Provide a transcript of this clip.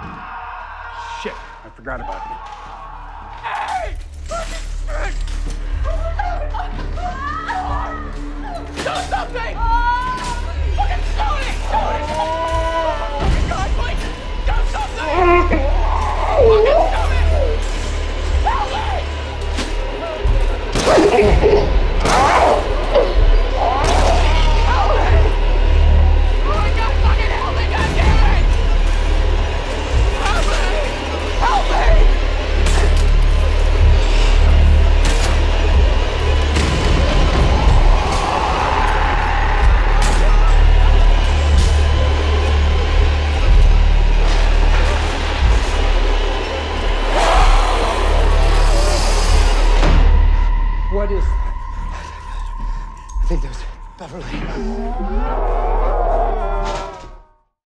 Shit, I forgot about you. Hey! Fucking Do something! Fucking shoot it! Shoot it! God, please! Do something! fucking it! Help me! I think there's Beverly.